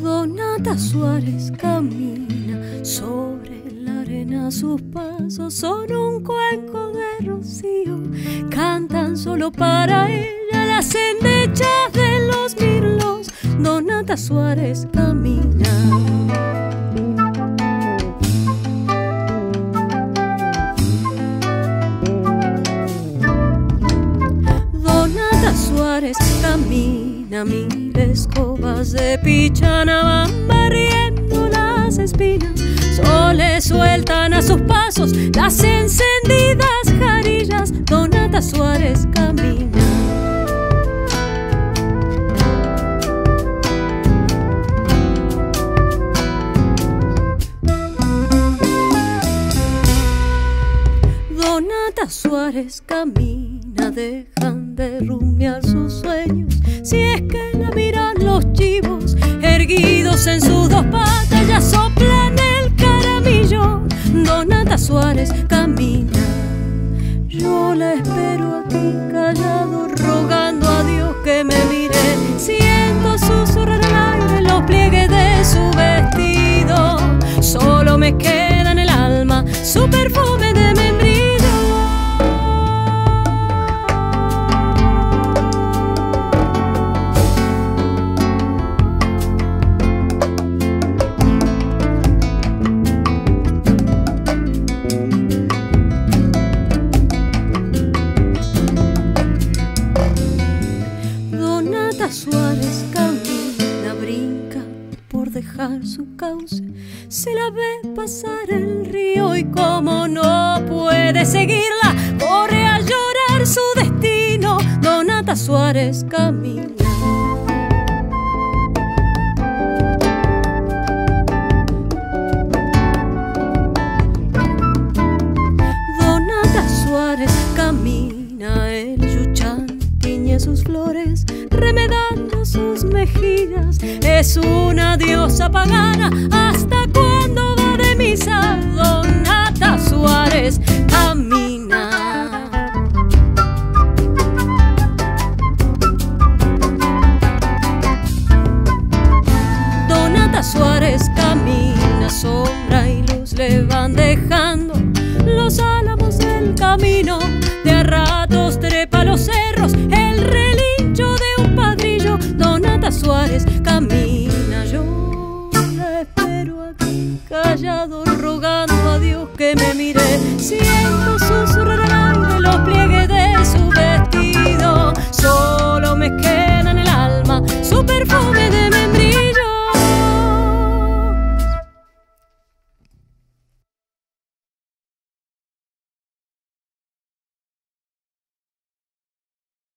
Donata Suárez camina sobre la arena, sus pasos son un cuenco de rocío, cantan solo para ella las endechas de. Donata Suárez camina. Donata Suárez camina mil escobas de pichana van barriendo las espinas. Soles sueltan a sus pasos las encendidas jarillas. Donata Suárez Suárez camina, dejan de rumiar sus sueños. Si es que la miran los chivos, erguidos en sus dos patas, ya soplan el caramillo. Donata Suárez camina, yo la espero aquí callado, rogando a Dios que me mire. Siento susurrar al aire los pliegues de su vestido. Solo me queda en el alma su perfume su cauce. Se la ve pasar el río y como no puede seguirla, corre a llorar su destino. Donata Suárez camina. Donata Suárez camina, el yuchán tiñe sus flores, Es una diosa pagana, hasta cuando va de misa. callado rogando a Dios que me mire. Siempre